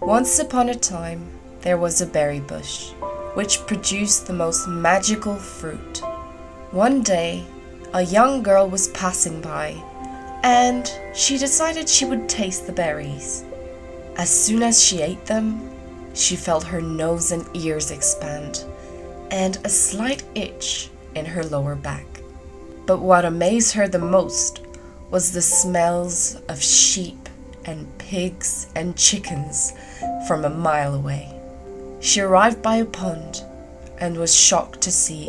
Once upon a time, there was a berry bush, which produced the most magical fruit. One day, a young girl was passing by, and she decided she would taste the berries. As soon as she ate them, she felt her nose and ears expand, and a slight itch in her lower back. But what amazed her the most was the smells of sheep and pigs and chickens from a mile away. She arrived by a pond and was shocked to see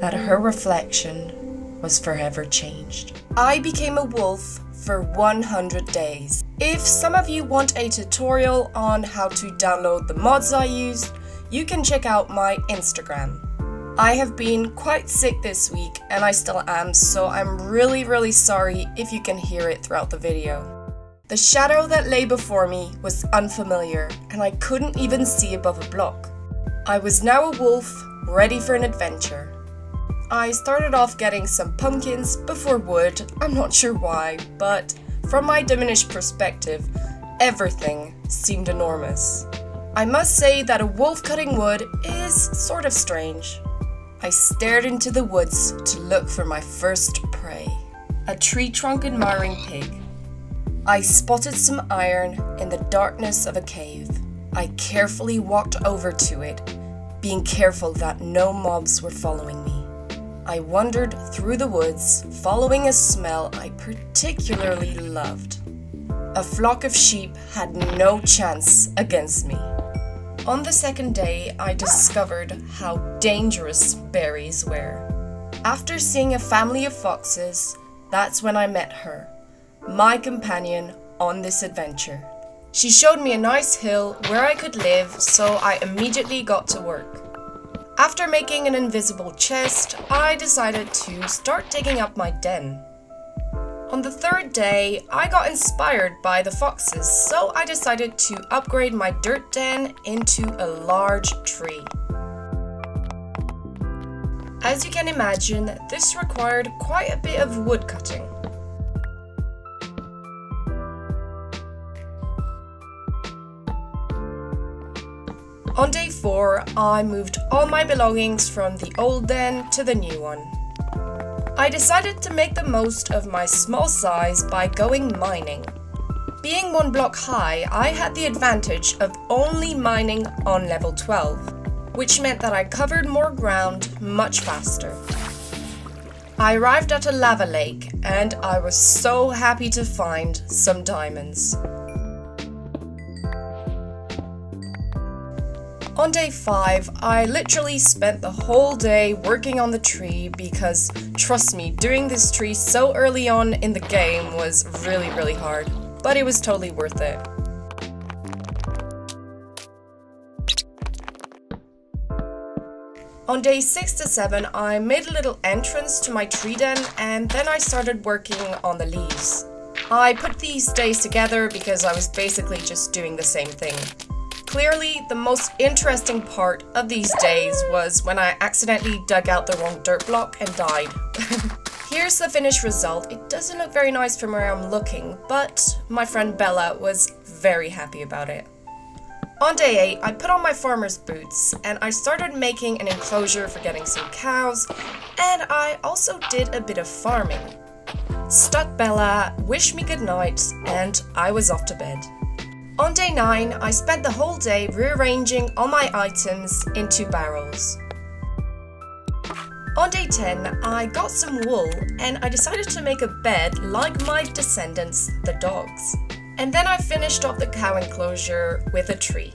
that her reflection was forever changed. I became a wolf for 100 days. If some of you want a tutorial on how to download the mods I used, you can check out my Instagram. I have been quite sick this week and I still am, so I'm really really sorry if you can hear it throughout the video. The shadow that lay before me was unfamiliar, and I couldn't even see above a block. I was now a wolf, ready for an adventure. I started off getting some pumpkins before wood, I'm not sure why, but from my diminished perspective, everything seemed enormous. I must say that a wolf cutting wood is sort of strange. I stared into the woods to look for my first prey a tree trunk admiring pig. I spotted some iron in the darkness of a cave. I carefully walked over to it, being careful that no mobs were following me. I wandered through the woods, following a smell I particularly loved. A flock of sheep had no chance against me. On the second day, I discovered how dangerous berries were. After seeing a family of foxes, that's when I met her my companion on this adventure. She showed me a nice hill where I could live, so I immediately got to work. After making an invisible chest, I decided to start digging up my den. On the third day, I got inspired by the foxes, so I decided to upgrade my dirt den into a large tree. As you can imagine, this required quite a bit of wood cutting. On day 4, I moved all my belongings from the old den to the new one. I decided to make the most of my small size by going mining. Being one block high, I had the advantage of only mining on level 12, which meant that I covered more ground much faster. I arrived at a lava lake and I was so happy to find some diamonds. On day 5, I literally spent the whole day working on the tree because, trust me, doing this tree so early on in the game was really, really hard. But it was totally worth it. On day 6 to 7, I made a little entrance to my tree den and then I started working on the leaves. I put these days together because I was basically just doing the same thing. Clearly, the most interesting part of these days was when I accidentally dug out the wrong dirt block and died. Here's the finished result. It doesn't look very nice from where I'm looking, but my friend Bella was very happy about it. On day 8, I put on my farmer's boots and I started making an enclosure for getting some cows, and I also did a bit of farming. Stuck Bella, wished me good night, and I was off to bed. On day 9, I spent the whole day rearranging all my items into barrels. On day 10, I got some wool and I decided to make a bed like my descendants, the dogs. And then I finished off the cow enclosure with a tree.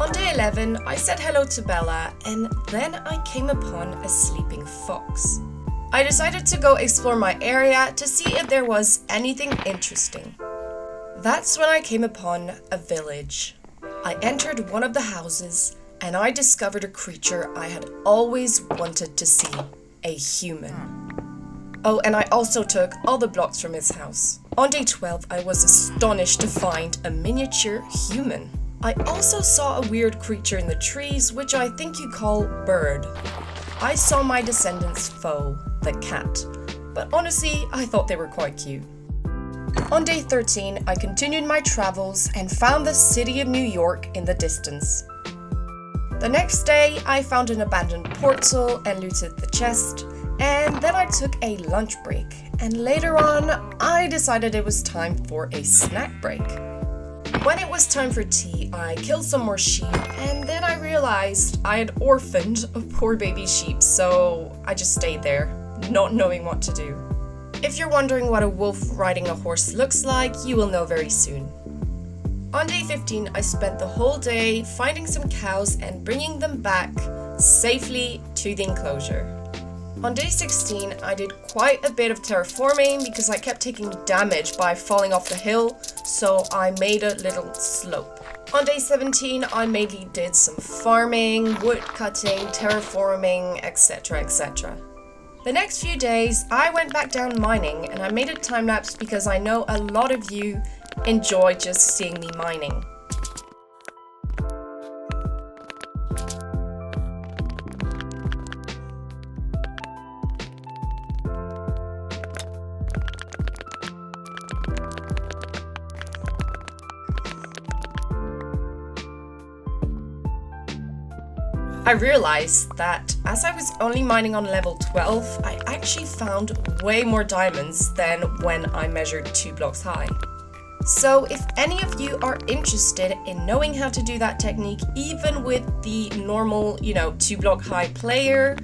On day 11, I said hello to Bella and then I came upon a sleeping fox. I decided to go explore my area to see if there was anything interesting. That's when I came upon a village. I entered one of the houses and I discovered a creature I had always wanted to see a human. Oh, and I also took all the blocks from his house. On day 12, I was astonished to find a miniature human. I also saw a weird creature in the trees, which I think you call bird. I saw my descendant's foe, the cat, but honestly, I thought they were quite cute. On day 13, I continued my travels and found the city of New York in the distance. The next day, I found an abandoned portal and looted the chest, and then I took a lunch break. And later on, I decided it was time for a snack break. When it was time for tea, I killed some more sheep, and then I realized I had orphaned a poor baby sheep, so I just stayed there, not knowing what to do. If you're wondering what a wolf riding a horse looks like, you will know very soon. On day 15, I spent the whole day finding some cows and bringing them back safely to the enclosure. On day 16, I did quite a bit of terraforming because I kept taking damage by falling off the hill, so I made a little slope. On day 17, I mainly did some farming, wood cutting, terraforming, etc, etc. The next few days, I went back down mining and I made a time lapse because I know a lot of you enjoy just seeing me mining. I realized that as I was only mining on level 12, I actually found way more diamonds than when I measured 2 blocks high. So if any of you are interested in knowing how to do that technique, even with the normal, you know, 2 block high player,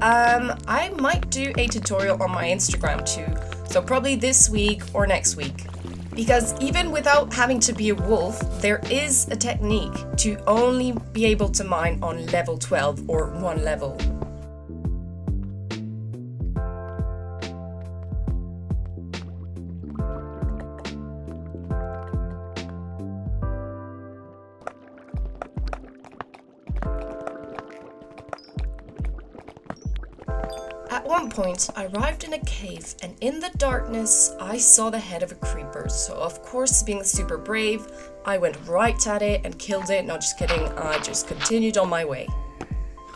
um, I might do a tutorial on my Instagram too, so probably this week or next week. Because even without having to be a wolf, there is a technique to only be able to mine on level 12 or one level. Point, I arrived in a cave, and in the darkness, I saw the head of a creeper. So, of course, being super brave, I went right at it and killed it. Not just kidding, I just continued on my way.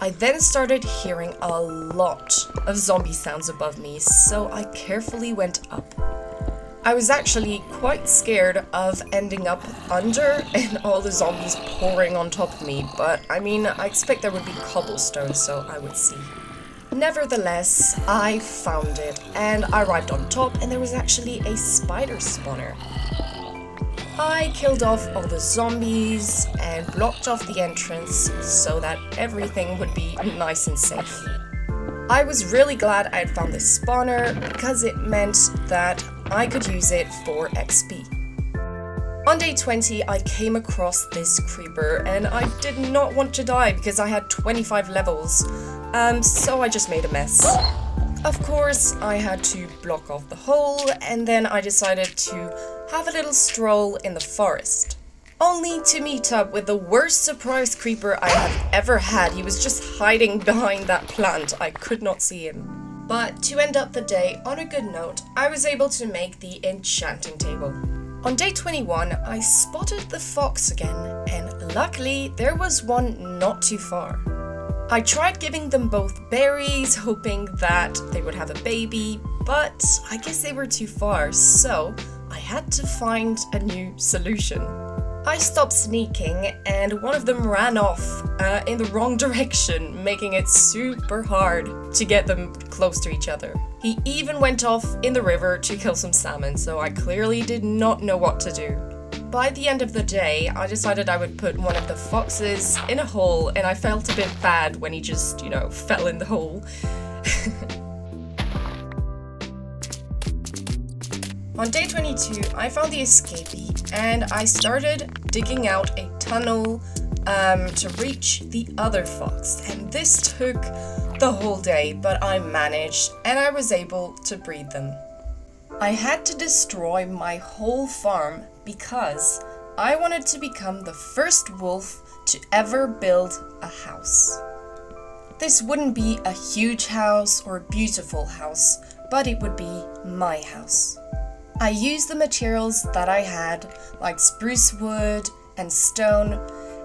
I then started hearing a lot of zombie sounds above me, so I carefully went up. I was actually quite scared of ending up under and all the zombies pouring on top of me, but I mean, I expect there would be cobblestone, so I would see. Nevertheless, I found it and I arrived on top and there was actually a spider spawner. I killed off all the zombies and blocked off the entrance so that everything would be nice and safe. I was really glad I had found this spawner because it meant that I could use it for XP. On day 20, I came across this creeper and I did not want to die because I had 25 levels, um, so I just made a mess. Of course, I had to block off the hole and then I decided to have a little stroll in the forest. Only to meet up with the worst surprise creeper I have ever had. He was just hiding behind that plant. I could not see him. But to end up the day on a good note, I was able to make the enchanting table. On day 21, I spotted the fox again, and luckily there was one not too far. I tried giving them both berries, hoping that they would have a baby, but I guess they were too far, so I had to find a new solution. I stopped sneaking and one of them ran off uh, in the wrong direction, making it super hard to get them close to each other. He even went off in the river to kill some salmon, so I clearly did not know what to do. By the end of the day, I decided I would put one of the foxes in a hole, and I felt a bit bad when he just, you know, fell in the hole. On day 22, I found the escapee and I started digging out a tunnel um, to reach the other fox. And this took the whole day, but I managed and I was able to breed them. I had to destroy my whole farm because I wanted to become the first wolf to ever build a house. This wouldn't be a huge house or a beautiful house, but it would be my house. I used the materials that I had, like spruce wood and stone,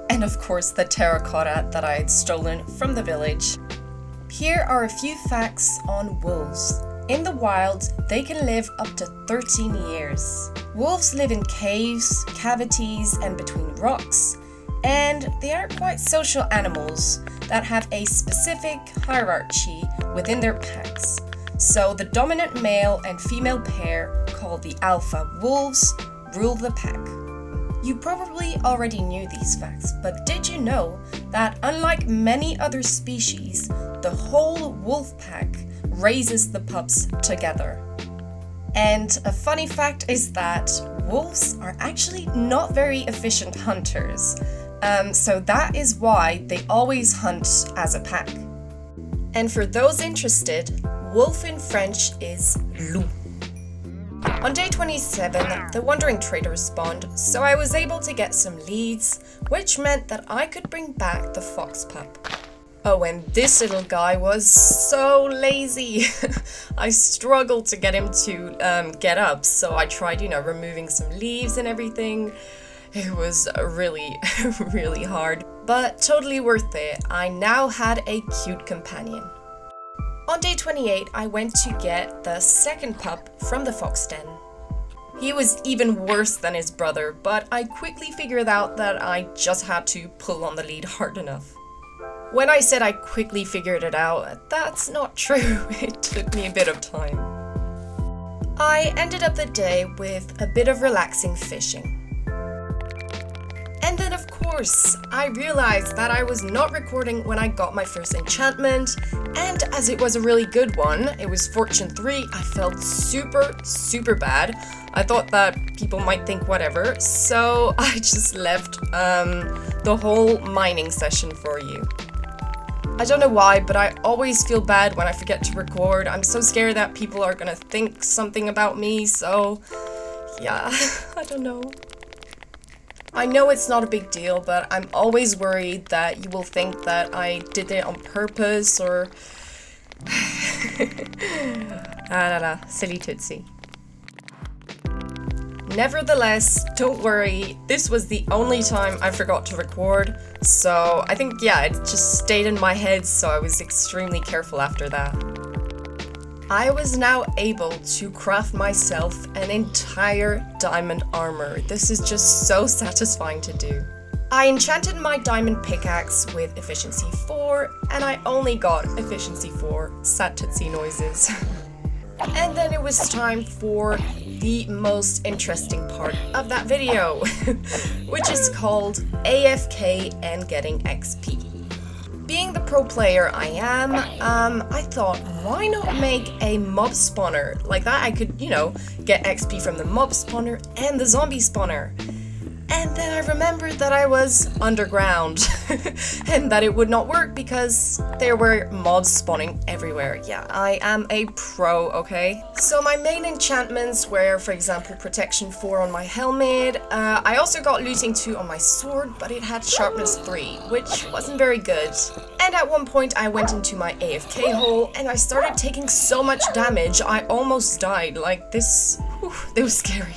and of course the terracotta that I had stolen from the village. Here are a few facts on wolves. In the wild, they can live up to 13 years. Wolves live in caves, cavities, and between rocks, and they are quite social animals that have a specific hierarchy within their packs. So the dominant male and female pair, called the alpha wolves, rule the pack. You probably already knew these facts, but did you know that unlike many other species, the whole wolf pack raises the pups together? And a funny fact is that wolves are actually not very efficient hunters. Um, so that is why they always hunt as a pack. And for those interested, wolf in French is loup. On day 27, the Wandering Trader spawned, so I was able to get some leads, which meant that I could bring back the fox pup. Oh, and this little guy was so lazy. I struggled to get him to um, get up, so I tried, you know, removing some leaves and everything. It was really, really hard, but totally worth it. I now had a cute companion. On day 28, I went to get the second pup from the fox den. He was even worse than his brother, but I quickly figured out that I just had to pull on the lead hard enough. When I said I quickly figured it out, that's not true. It took me a bit of time. I ended up the day with a bit of relaxing fishing. And then, of course, I realized that I was not recording when I got my first enchantment, and as it was a really good one, it was Fortune 3, I felt super, super bad. I thought that people might think whatever, so I just left um, the whole mining session for you. I don't know why, but I always feel bad when I forget to record. I'm so scared that people are gonna think something about me, so yeah, I don't know. I know it's not a big deal, but I'm always worried that you will think that I did it on purpose or... ah la la, silly tootsie. Nevertheless, don't worry, this was the only time I forgot to record, so I think, yeah, it just stayed in my head, so I was extremely careful after that. I was now able to craft myself an entire diamond armor. This is just so satisfying to do. I enchanted my diamond pickaxe with efficiency 4 and I only got efficiency 4 sad noises. and then it was time for the most interesting part of that video, which is called AFK and getting XP being the pro player I am, um, I thought, why not make a mob spawner? Like that I could, you know, get XP from the mob spawner and the zombie spawner. And then I remembered that I was underground and that it would not work because there were mobs spawning everywhere. Yeah, I am a pro, okay? So my main enchantments were, for example, protection 4 on my helmet. Uh, I also got looting 2 on my sword, but it had sharpness 3, which wasn't very good. And at one point I went into my AFK hole and I started taking so much damage I almost died. Like this, whew, it was scary.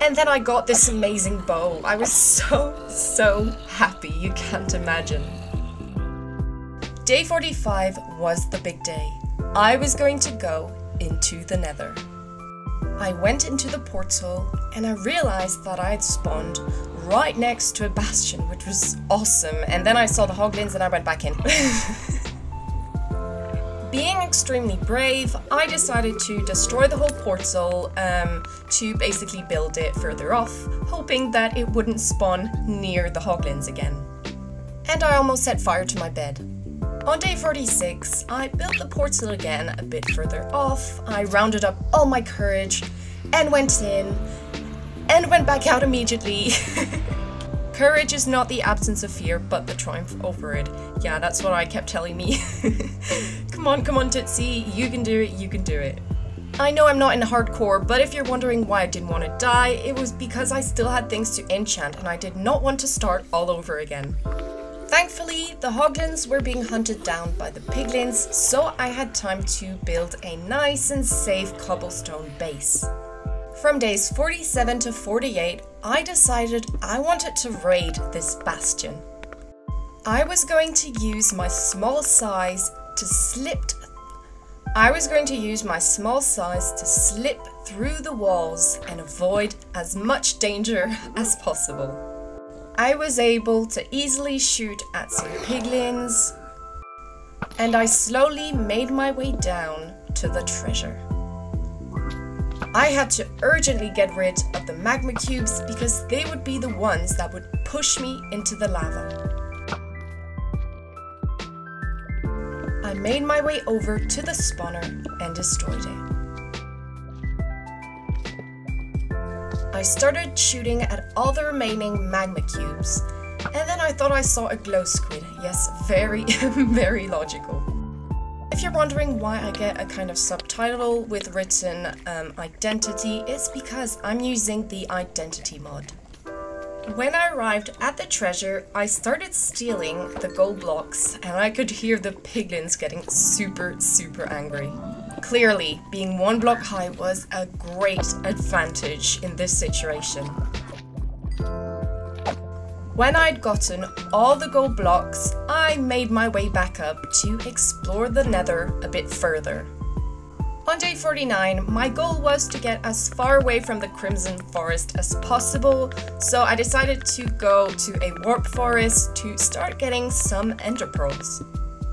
And then I got this amazing bowl. I was so, so happy, you can't imagine. Day 45 was the big day. I was going to go into the nether. I went into the portal and I realized that I had spawned right next to a bastion, which was awesome. And then I saw the hoglins and I went back in. being extremely brave, I decided to destroy the whole portal um, to basically build it further off, hoping that it wouldn't spawn near the hoglins again. And I almost set fire to my bed. On day 46, I built the portal again a bit further off, I rounded up all my courage and went in and went back out immediately. Courage is not the absence of fear, but the triumph over it. Yeah, that's what I kept telling me. come on, come on, Tootsie. You can do it, you can do it. I know I'm not in hardcore, but if you're wondering why I didn't want to die, it was because I still had things to enchant and I did not want to start all over again. Thankfully, the hoglins were being hunted down by the piglins, so I had time to build a nice and safe cobblestone base. From days 47 to 48, I decided I wanted to raid this bastion. I was going to use my small size to slip I was going to use my small size to slip through the walls and avoid as much danger as possible. I was able to easily shoot at some piglins, and I slowly made my way down to the treasure. I had to urgently get rid of the magma cubes because they would be the ones that would push me into the lava. I made my way over to the spawner and destroyed it. I started shooting at all the remaining magma cubes, and then I thought I saw a glow squid. Yes, very, very logical. If you're wondering why I get a kind of subtitle with written um, identity, it's because I'm using the identity mod. When I arrived at the treasure, I started stealing the gold blocks and I could hear the piglins getting super, super angry. Clearly, being one block high was a great advantage in this situation. When I'd gotten all the gold blocks, I made my way back up to explore the nether a bit further. On day 49, my goal was to get as far away from the Crimson Forest as possible, so I decided to go to a warp forest to start getting some ender pearls.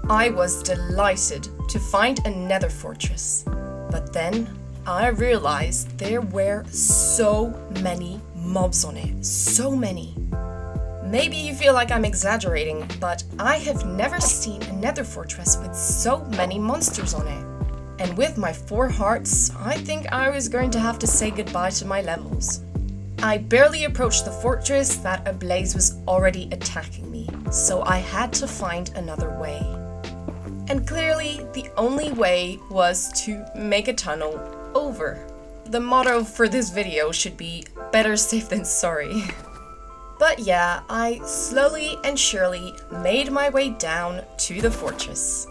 I was delighted to find a nether fortress, but then I realized there were so many mobs on it. So many. Maybe you feel like I'm exaggerating, but I have never seen a nether fortress with so many monsters on it. And with my four hearts, I think I was going to have to say goodbye to my levels. I barely approached the fortress that a blaze was already attacking me, so I had to find another way. And clearly, the only way was to make a tunnel over. The motto for this video should be better safe than sorry. But yeah, I slowly and surely made my way down to the fortress.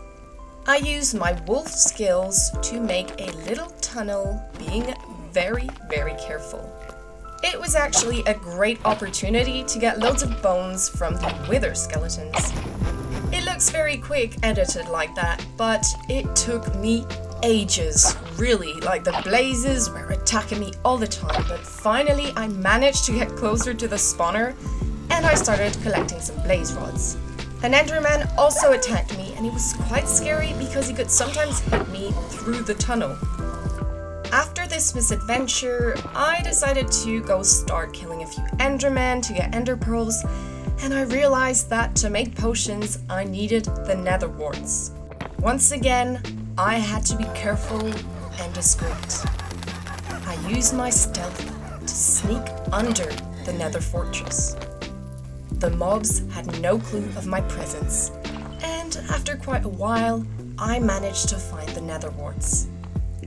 I use my wolf skills to make a little tunnel, being very, very careful. It was actually a great opportunity to get loads of bones from the wither skeletons. It looks very quick edited like that, but it took me ages, really. Like the blazes were attacking me all the time, but finally I managed to get closer to the spawner and I started collecting some blaze rods. An Enderman also attacked me and it was quite scary because he could sometimes hit me through the tunnel. After this misadventure, I decided to go start killing a few Endermen to get Ender Pearls, and I realized that to make potions I needed the Nether Warts. Once again, I had to be careful discreet. I used my stealth to sneak under the Nether Fortress. The mobs had no clue of my presence, and after quite a while, I managed to find the nether warts.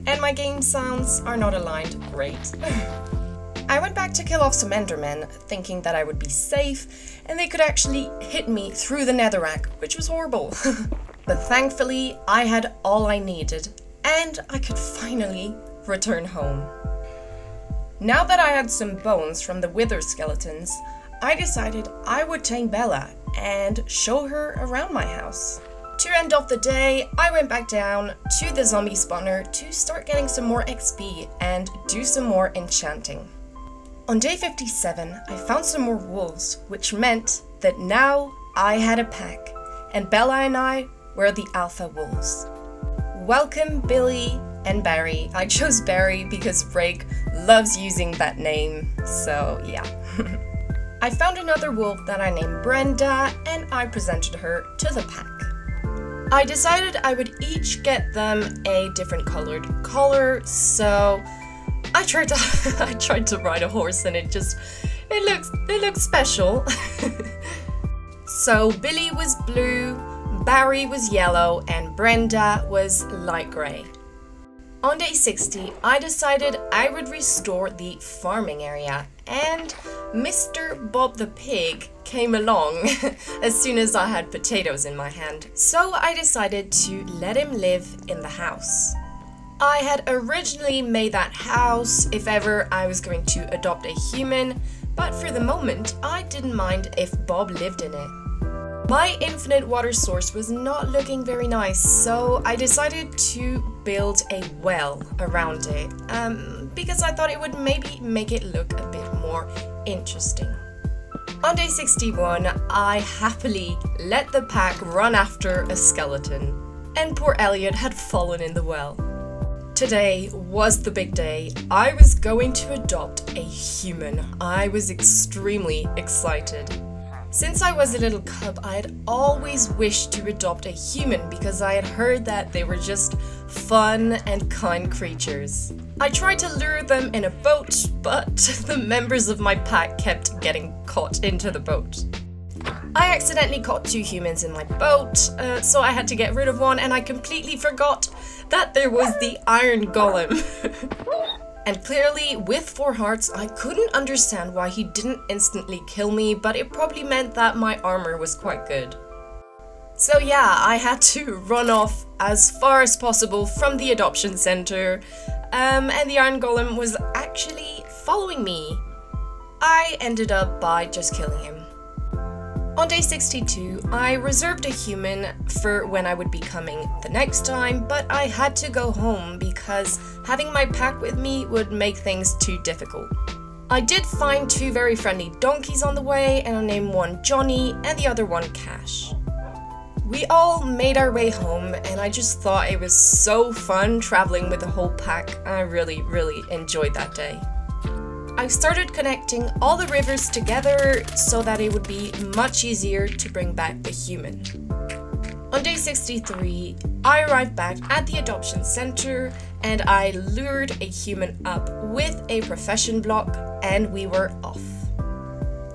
And my game sounds are not aligned great. I went back to kill off some endermen, thinking that I would be safe, and they could actually hit me through the netherrack, which was horrible. but thankfully, I had all I needed, and I could finally return home. Now that I had some bones from the wither skeletons, I decided I would tame Bella and show her around my house. To end off the day, I went back down to the zombie spawner to start getting some more XP and do some more enchanting. On day 57, I found some more wolves, which meant that now I had a pack, and Bella and I were the alpha wolves. Welcome, Billy and Barry. I chose Barry because Rake loves using that name, so yeah. I found another wolf that I named Brenda and I presented her to the pack. I decided I would each get them a different colored collar, so I tried to I tried to ride a horse and it just it looks it looks special. so Billy was blue, Barry was yellow, and Brenda was light grey. On day 60, I decided I would restore the farming area and Mr. Bob the Pig came along as soon as I had potatoes in my hand, so I decided to let him live in the house. I had originally made that house if ever I was going to adopt a human, but for the moment I didn't mind if Bob lived in it. My infinite water source was not looking very nice, so I decided to build a well around it, um, because I thought it would maybe make it look a bit more interesting. On day 61, I happily let the pack run after a skeleton, and poor Elliot had fallen in the well. Today was the big day. I was going to adopt a human. I was extremely excited. Since I was a little cub, I had always wished to adopt a human because I had heard that they were just fun and kind creatures. I tried to lure them in a boat, but the members of my pack kept getting caught into the boat. I accidentally caught two humans in my boat, uh, so I had to get rid of one, and I completely forgot that there was the Iron Golem. and clearly, with four hearts, I couldn't understand why he didn't instantly kill me, but it probably meant that my armor was quite good. So yeah, I had to run off as far as possible from the adoption center, um, and the Iron Golem was actually following me. I ended up by just killing him. On day 62, I reserved a human for when I would be coming the next time, but I had to go home because having my pack with me would make things too difficult. I did find two very friendly donkeys on the way, and I named one Johnny and the other one Cash. We all made our way home, and I just thought it was so fun traveling with the whole pack. I really, really enjoyed that day. I started connecting all the rivers together so that it would be much easier to bring back the human. On day 63, I arrived back at the adoption center and I lured a human up with a profession block and we were off.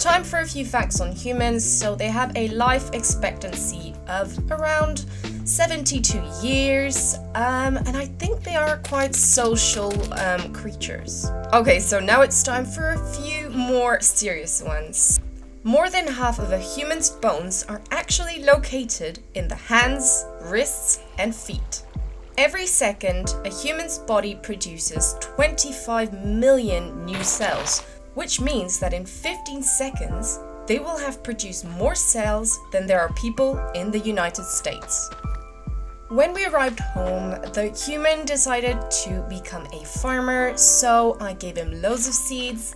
Time for a few facts on humans. So they have a life expectancy of around 72 years, um, and I think they are quite social um, creatures. Okay, so now it's time for a few more serious ones. More than half of a human's bones are actually located in the hands, wrists, and feet. Every second, a human's body produces 25 million new cells, which means that in 15 seconds, they will have produced more cells than there are people in the United States. When we arrived home, the human decided to become a farmer, so I gave him loads of seeds,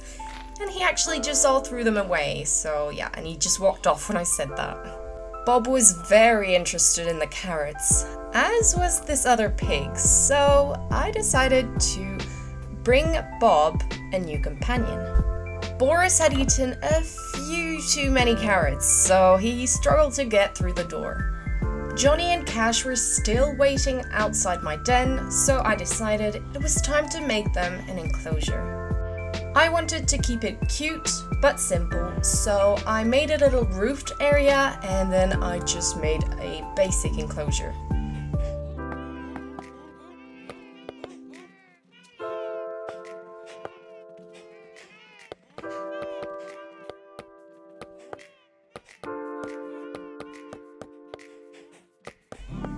and he actually just all threw them away, so yeah, and he just walked off when I said that. Bob was very interested in the carrots, as was this other pig, so I decided to bring Bob a new companion. Boris had eaten a few too many carrots, so he struggled to get through the door. Johnny and Cash were still waiting outside my den, so I decided it was time to make them an enclosure. I wanted to keep it cute but simple, so I made a little roofed area and then I just made a basic enclosure.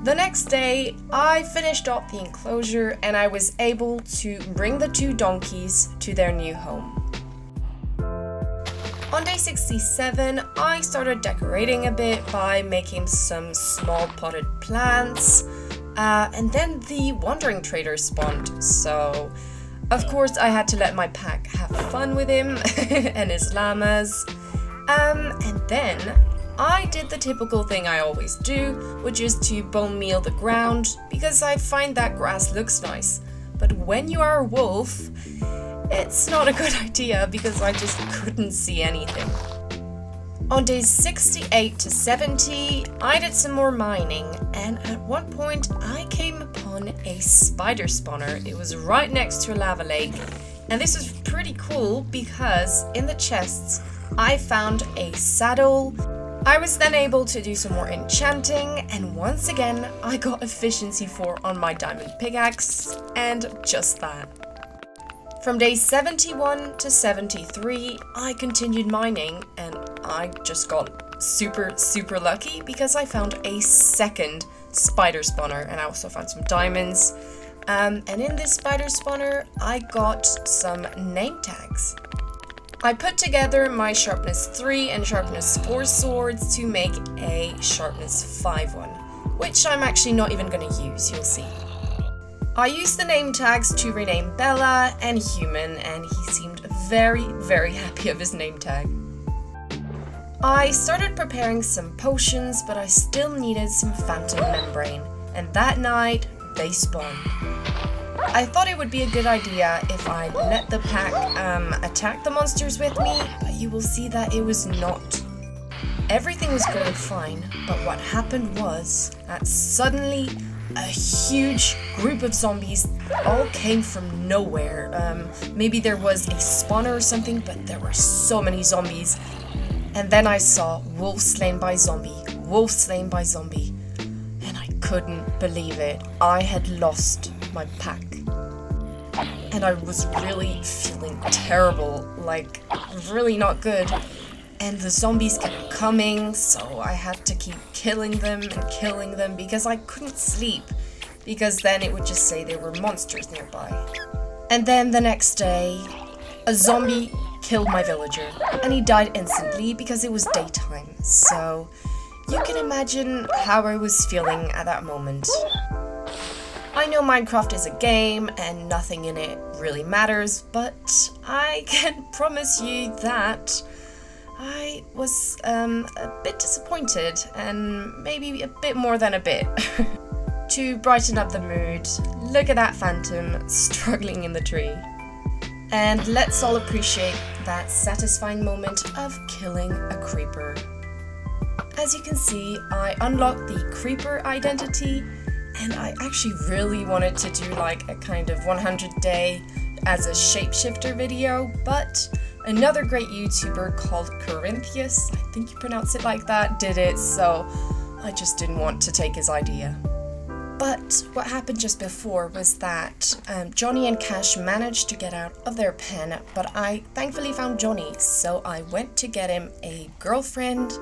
The next day, I finished off the enclosure and I was able to bring the two donkeys to their new home. On day 67, I started decorating a bit by making some small potted plants, uh, and then the wandering trader spawned, so of course I had to let my pack have fun with him and his llamas. Um, and then I did the typical thing I always do, which is to bone meal the ground, because I find that grass looks nice. But when you are a wolf, it's not a good idea because I just couldn't see anything. On days 68 to 70, I did some more mining, and at one point I came upon a spider spawner. It was right next to a lava lake, and this was pretty cool because in the chests I found a saddle, I was then able to do some more enchanting, and once again, I got efficiency 4 on my diamond pickaxe, and just that. From day 71 to 73, I continued mining, and I just got super, super lucky because I found a second spider spawner, and I also found some diamonds. Um, and in this spider spawner, I got some name tags. I put together my sharpness 3 and sharpness 4 swords to make a sharpness 5 one, which I'm actually not even going to use, you'll see. I used the name tags to rename Bella and Human and he seemed very, very happy of his name tag. I started preparing some potions, but I still needed some phantom membrane, and that night they spawned. I thought it would be a good idea if I let the pack um, attack the monsters with me, but you will see that it was not. Everything was going fine, but what happened was that suddenly a huge group of zombies all came from nowhere. Um, maybe there was a spawner or something, but there were so many zombies and then I saw wolf slain by zombie, wolf slain by zombie. And I couldn't believe it. I had lost my pack. And I was really feeling terrible, like really not good. And the zombies kept coming, so I had to keep killing them and killing them because I couldn't sleep. Because then it would just say there were monsters nearby. And then the next day, a zombie killed my villager, and he died instantly because it was daytime, so you can imagine how I was feeling at that moment. I know Minecraft is a game and nothing in it really matters, but I can promise you that I was um, a bit disappointed and maybe a bit more than a bit. to brighten up the mood, look at that phantom struggling in the tree. And let's all appreciate that satisfying moment of killing a creeper. As you can see, I unlocked the creeper identity and I actually really wanted to do like a kind of 100 day as a shapeshifter video, but another great YouTuber called Corinthius, I think you pronounce it like that, did it, so I just didn't want to take his idea. But what happened just before was that um, Johnny and Cash managed to get out of their pen, but I thankfully found Johnny, so I went to get him a girlfriend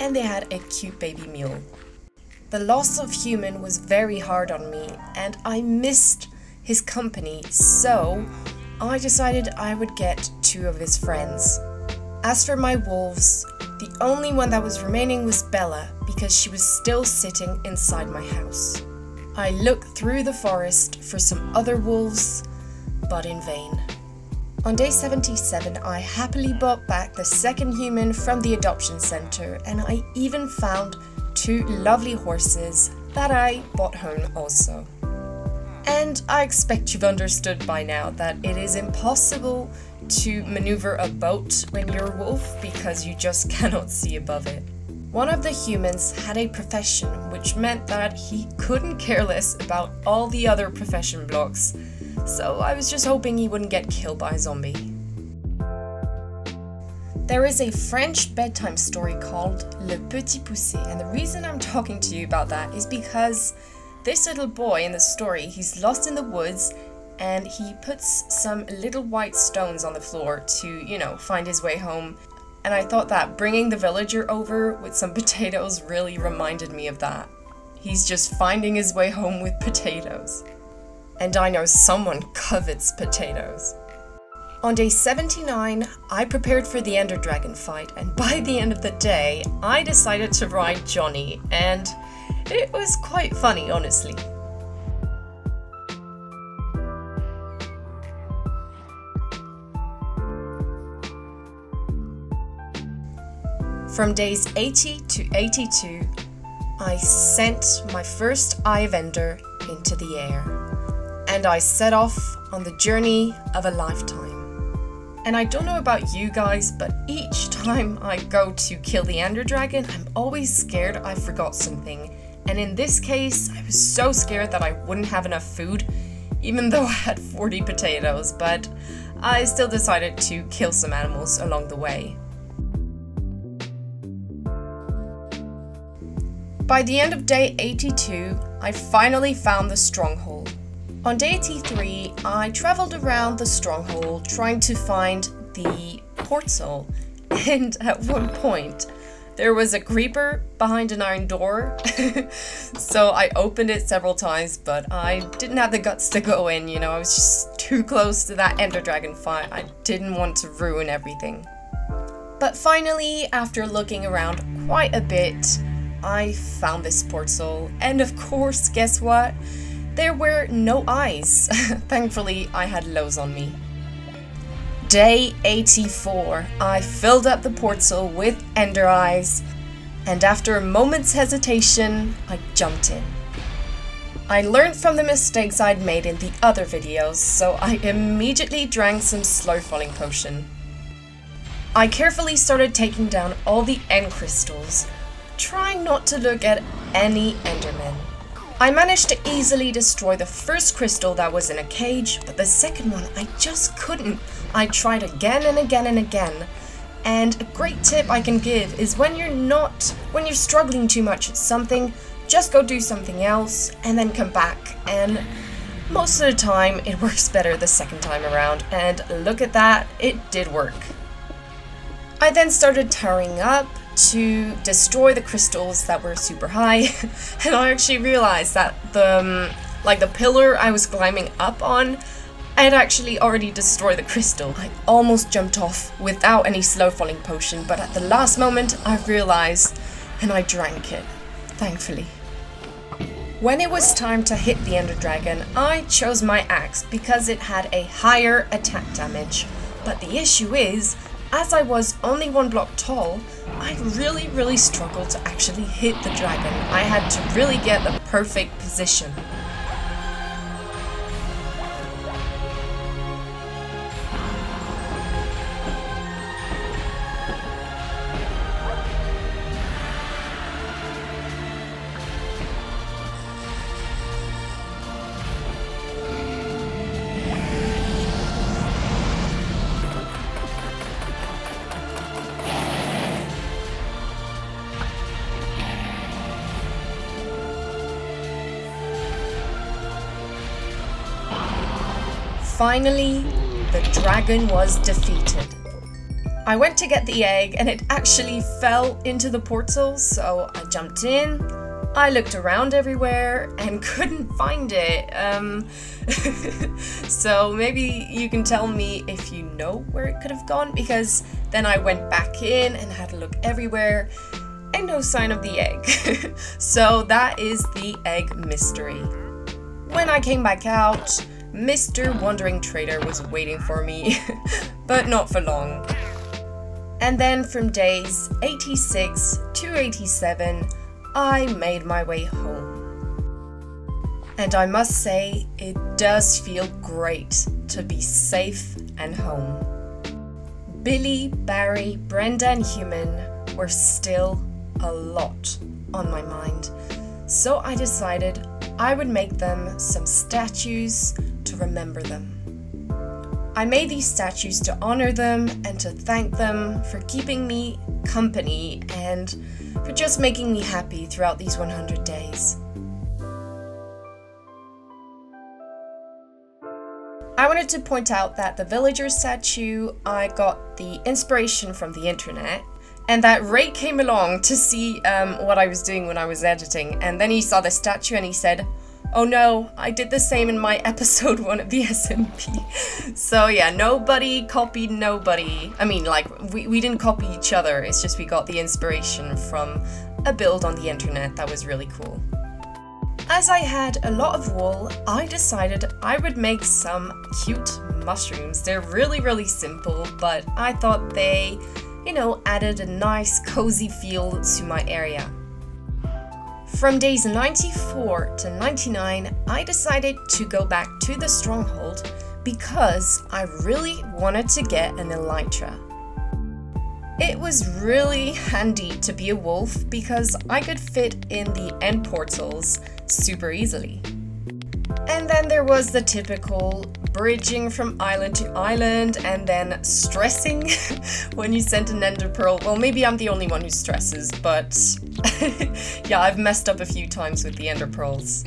and they had a cute baby mule. The loss of Human was very hard on me and I missed his company, so I decided I would get two of his friends. As for my wolves, the only one that was remaining was Bella because she was still sitting inside my house. I looked through the forest for some other wolves, but in vain. On day 77, I happily bought back the second human from the adoption center, and I even found two lovely horses that I bought home also. And I expect you've understood by now that it is impossible to maneuver a boat when you're a wolf because you just cannot see above it. One of the humans had a profession, which meant that he couldn't care less about all the other profession blocks, so I was just hoping he wouldn't get killed by a zombie. There is a French bedtime story called Le Petit Poucet, and the reason I'm talking to you about that is because this little boy in the story, he's lost in the woods and he puts some little white stones on the floor to, you know, find his way home and I thought that bringing the villager over with some potatoes really reminded me of that. He's just finding his way home with potatoes. And I know someone covets potatoes. On day 79, I prepared for the Ender Dragon fight, and by the end of the day, I decided to ride Johnny, and it was quite funny, honestly. From days 80 to 82, I sent my first Eye Ender into the air, and I set off on the journey of a lifetime. And I don't know about you guys, but each time I go to kill the Ender Dragon, I'm always scared I forgot something. And in this case, I was so scared that I wouldn't have enough food, even though I had 40 potatoes, but I still decided to kill some animals along the way. By the end of day 82, I finally found the stronghold. On day 83, I travelled around the stronghold trying to find the portal, and at one point, there was a creeper behind an iron door. so I opened it several times, but I didn't have the guts to go in, you know, I was just too close to that ender dragon fight. I didn't want to ruin everything. But finally, after looking around quite a bit, I found this portal, and of course, guess what? There were no eyes. Thankfully, I had lows on me. Day 84, I filled up the portal with ender eyes, and after a moment's hesitation, I jumped in. I learned from the mistakes I'd made in the other videos, so I immediately drank some slow falling potion. I carefully started taking down all the end crystals, trying not to look at any endermen. I managed to easily destroy the first crystal that was in a cage, but the second one I just couldn't. I tried again and again and again. And a great tip I can give is when you're not, when you're struggling too much at something, just go do something else and then come back. And most of the time, it works better the second time around. And look at that, it did work. I then started towering up, to destroy the crystals that were super high and I actually realized that the um, like the pillar I was climbing up on I had actually already destroyed the crystal. I almost jumped off without any slow falling potion but at the last moment I realized and I drank it, thankfully. When it was time to hit the Ender Dragon, I chose my axe because it had a higher attack damage. But the issue is, as I was only one block tall, I really, really struggled to actually hit the dragon. I had to really get the perfect position. Finally, the dragon was defeated. I went to get the egg and it actually fell into the portal, so I jumped in. I looked around everywhere and couldn't find it. Um, so maybe you can tell me if you know where it could have gone because then I went back in and had a look everywhere and no sign of the egg. so that is the egg mystery. When I came back out, Mr. Wandering Trader was waiting for me, but not for long. And then from days 86 to 87, I made my way home. And I must say, it does feel great to be safe and home. Billy, Barry, Brenda, and Human were still a lot on my mind, so I decided I would make them some statues to remember them. I made these statues to honor them and to thank them for keeping me company and for just making me happy throughout these 100 days. I wanted to point out that the villager statue, I got the inspiration from the internet, and that Ray came along to see um, what I was doing when I was editing, and then he saw the statue and he said, Oh no, I did the same in my episode 1 of the SMP. so yeah, nobody copied nobody. I mean, like, we, we didn't copy each other, it's just we got the inspiration from a build on the internet that was really cool. As I had a lot of wool, I decided I would make some cute mushrooms. They're really, really simple, but I thought they, you know, added a nice cozy feel to my area. From days 94 to 99, I decided to go back to the stronghold because I really wanted to get an elytra. It was really handy to be a wolf because I could fit in the end portals super easily. And then there was the typical bridging from island to island and then stressing when you sent an ender pearl. Well, maybe I'm the only one who stresses, but yeah, I've messed up a few times with the ender pearls.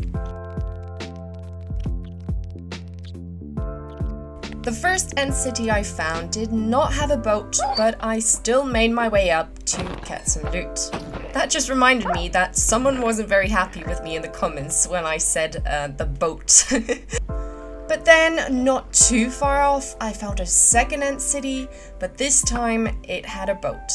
The first end city I found did not have a boat, but I still made my way up to get some loot. That just reminded me that someone wasn't very happy with me in the comments when I said uh, the boat. but then, not too far off, I found a second end city, but this time it had a boat.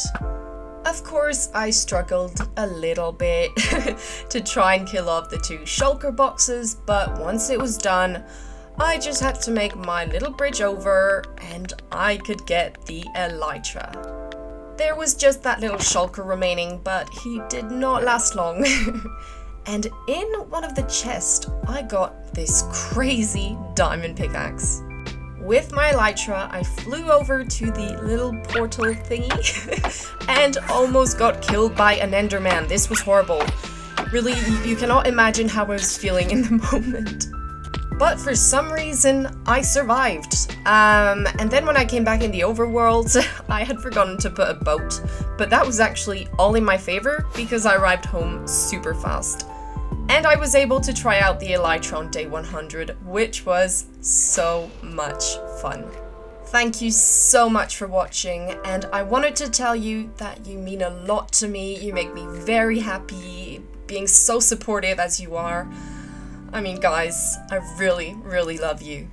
Of course, I struggled a little bit to try and kill off the two shulker boxes, but once it was done, I just had to make my little bridge over and I could get the Elytra. There was just that little shulker remaining, but he did not last long. and in one of the chests, I got this crazy diamond pickaxe. With my Elytra, I flew over to the little portal thingy and almost got killed by an enderman. This was horrible. Really, you cannot imagine how I was feeling in the moment. But for some reason, I survived. Um, and then when I came back in the overworld, I had forgotten to put a boat. But that was actually all in my favor because I arrived home super fast. And I was able to try out the Elytra on day 100, which was so much fun. Thank you so much for watching, and I wanted to tell you that you mean a lot to me. You make me very happy, being so supportive as you are. I mean, guys, I really, really love you.